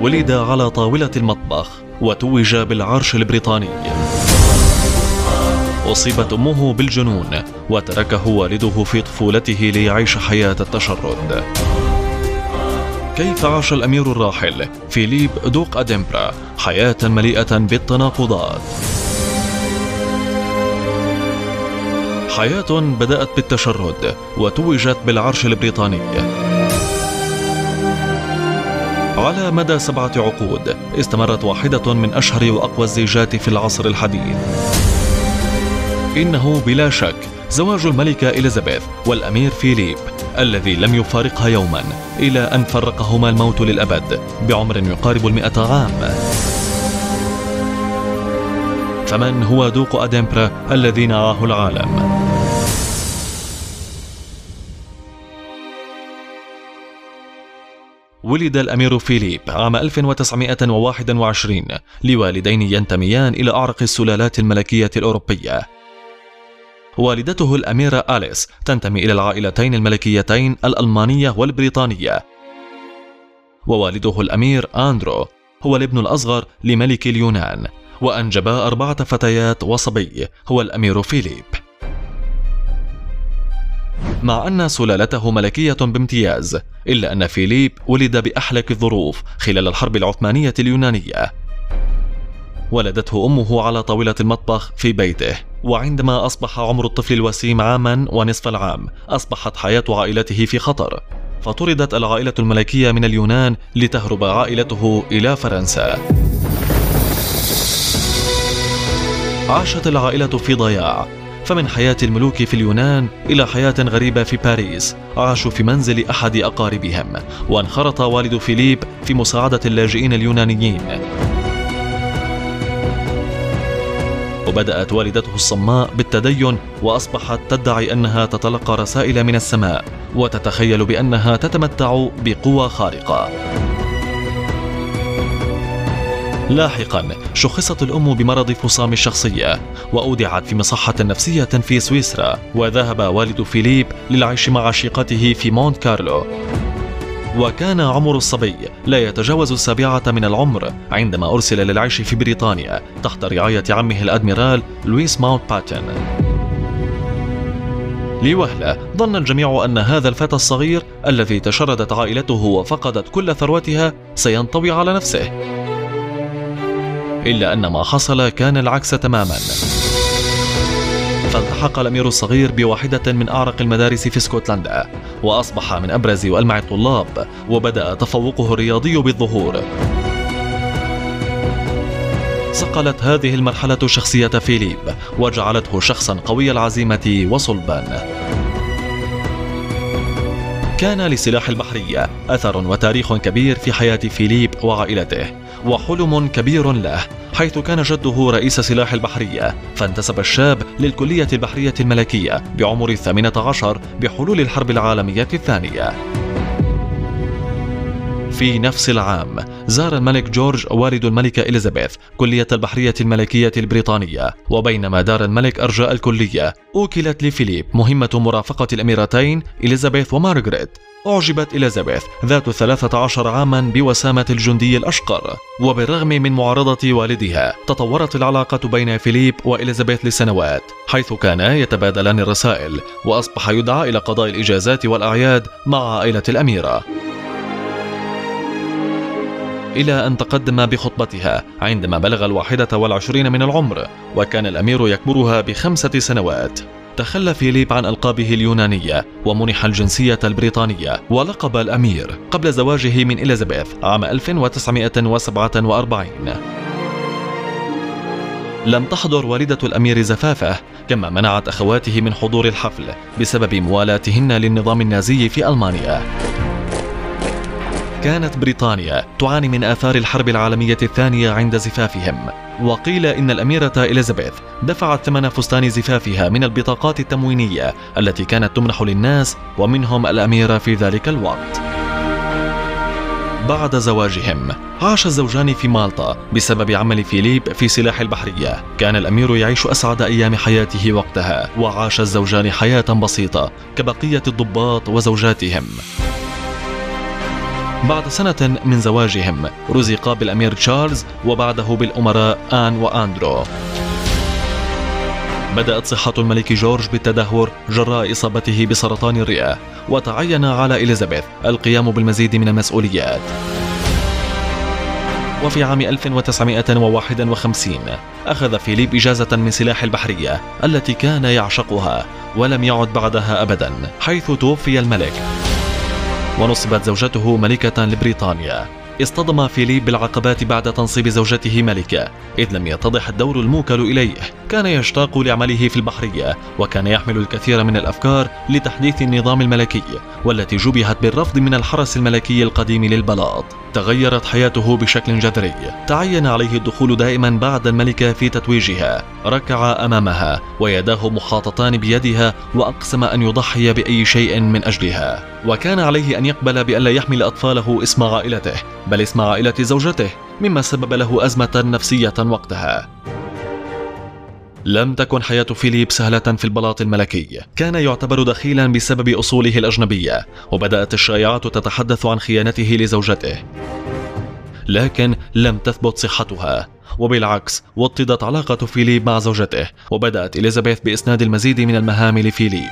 ولد على طاولة المطبخ وتوج بالعرش البريطاني. أصيبت أمه بالجنون وتركه والده في طفولته ليعيش حياة التشرد. كيف عاش الأمير الراحل فيليب دوق أدمبرا حياة مليئة بالتناقضات؟ حياة بدأت بالتشرد وتوجت بالعرش البريطاني. على مدى سبعة عقود استمرت واحدة من أشهر وأقوى الزيجات في العصر الحديث إنه بلا شك زواج الملكة إليزابيث والأمير فيليب الذي لم يفارقها يوما إلى أن فرقهما الموت للأبد بعمر يقارب المئة عام فمن هو دوق أدمبرا الذي نعاه العالم؟ ولد الأمير فيليب عام 1921 لوالدين ينتميان إلى أعرق السلالات الملكية الأوروبية. والدته الأميرة أليس تنتمي إلى العائلتين الملكيتين الألمانية والبريطانية. ووالده الأمير آندرو هو الابن الأصغر لملك اليونان وأنجبا أربعة فتيات وصبي هو الأمير فيليب. مع أن سلالته ملكية بامتياز إلا أن فيليب ولد بأحلك الظروف خلال الحرب العثمانية اليونانية. ولدته أمه على طاولة المطبخ في بيته وعندما أصبح عمر الطفل الوسيم عاما ونصف العام أصبحت حياة عائلته في خطر. فطردت العائلة الملكية من اليونان لتهرب عائلته إلى فرنسا. عاشت العائلة في ضياع. فمن حياة الملوك في اليونان إلى حياة غريبة في باريس عاشوا في منزل أحد أقاربهم وانخرط والد فيليب في مساعدة اللاجئين اليونانيين. وبدأت والدته الصماء بالتدين وأصبحت تدعي أنها تتلقى رسائل من السماء وتتخيل بأنها تتمتع بقوى خارقة. لاحقا شخصت الأم بمرض فصام الشخصية وأودعت في مصحة نفسية في سويسرا وذهب والد فيليب للعيش مع عشيقته في مونت كارلو. وكان عمر الصبي لا يتجاوز السابعة من العمر عندما أرسل للعيش في بريطانيا تحت رعاية عمه الأدميرال لويس ماونت باتن. لوهلة ظن الجميع أن هذا الفتى الصغير الذي تشردت عائلته وفقدت كل ثروتها سينطوي على نفسه. إلا أن ما حصل كان العكس تماما. فالتحق الأمير الصغير بواحدة من أعرق المدارس في اسكتلندا وأصبح من أبرز وألمع الطلاب وبدأ تفوقه الرياضي بالظهور. صقلت هذه المرحلة شخصية فيليب وجعلته شخصا قوي العزيمة وصلبا. كان لسلاح البحرية أثر وتاريخ كبير في حياة فيليب وعائلته وحلم كبير له حيث كان جده رئيس سلاح البحرية فانتسب الشاب للكلية البحرية الملكية بعمر الثامنة عشر بحلول الحرب العالمية الثانية. في نفس العام. زار الملك جورج والد الملكة إليزابيث كلية البحرية الملكية البريطانية. وبينما دار الملك أرجاء الكلية أوكلت لفيليب مهمة مرافقة الأميرتين إليزابيث ومارغريت. أعجبت إليزابيث ذات الثلاثة عشر عاما بوسامة الجندي الأشقر. وبالرغم من معارضة والدها تطورت العلاقة بين فيليب وإليزابيث لسنوات حيث كانا يتبادلان الرسائل وأصبح يدعى إلى قضاء الإجازات والأعياد مع عائلة الأميرة. إلى أن تقدم بخطبتها عندما بلغ الواحدة والعشرين من العمر وكان الأمير يكبرها بخمسة سنوات. تخلى فيليب عن ألقابه اليونانية ومنح الجنسية البريطانية ولقب الأمير قبل زواجه من إليزابيث عام 1947 لم تحضر والدة الأمير زفافة كما منعت أخواته من حضور الحفل بسبب موالاتهن للنظام النازي في ألمانيا. كانت بريطانيا تعاني من آثار الحرب العالمية الثانية عند زفافهم. وقيل إن الأميرة إليزابيث دفعت ثمن فستان زفافها من البطاقات التموينية التي كانت تمنح للناس ومنهم الأميرة في ذلك الوقت. بعد زواجهم عاش الزوجان في مالطا بسبب عمل فيليب في سلاح البحرية. كان الأمير يعيش أسعد أيام حياته وقتها وعاش الزوجان حياة بسيطة كبقية الضباط وزوجاتهم. بعد سنة من زواجهم رزق بالأمير تشارلز وبعده بالأمراء آن وآندرو. بدأت صحة الملك جورج بالتدهور جراء إصابته بسرطان الرئة وتعين على إليزابيث القيام بالمزيد من المسؤوليات. وفي عام 1951 أخذ فيليب إجازة من سلاح البحرية التي كان يعشقها ولم يعد بعدها أبدا حيث توفي الملك. ونصبت زوجته ملكة لبريطانيا. اصطدم فيليب بالعقبات بعد تنصيب زوجته ملكة إذ لم يتضح الدور الموكل إليه. كان يشتاق لعمله في البحرية وكان يحمل الكثير من الأفكار لتحديث النظام الملكي والتي جبهت بالرفض من الحرس الملكي القديم للبلاط. تغيرت حياته بشكل جذري. تعين عليه الدخول دائما بعد الملكة في تتويجها. ركع أمامها ويداه محاطتان بيدها وأقسم أن يضحي بأي شيء من أجلها. وكان عليه أن يقبل بألا يحمل أطفاله اسم عائلته بل اسم عائلة زوجته مما سبب له أزمة نفسية وقتها. لم تكن حياة فيليب سهلة في البلاط الملكي. كان يعتبر دخيلا بسبب أصوله الأجنبية وبدأت الشائعات تتحدث عن خيانته لزوجته. لكن لم تثبت صحتها. وبالعكس وطدت علاقة فيليب مع زوجته وبدأت إليزابيث بإسناد المزيد من المهام لفيليب.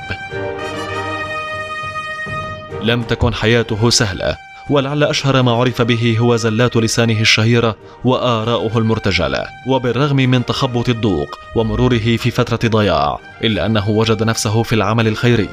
لم تكن حياته سهلة. ولعل أشهر ما عرف به هو زلات لسانه الشهيرة وآراؤه المرتجلة وبالرغم من تخبط الذوق ومروره في فترة ضياع إلا أنه وجد نفسه في العمل الخيري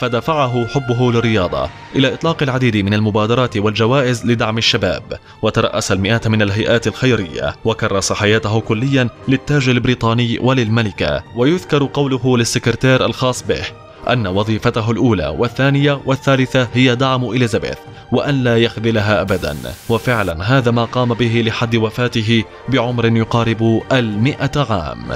فدفعه حبه للرياضة إلى إطلاق العديد من المبادرات والجوائز لدعم الشباب وترأس المئات من الهيئات الخيرية وكرس حياته كليا للتاج البريطاني وللملكة ويذكر قوله للسكرتير الخاص به أن وظيفته الأولى والثانية والثالثة هي دعم إليزابيث وأن لا يخذلها أبدا. وفعلا هذا ما قام به لحد وفاته بعمر يقارب المئة عام.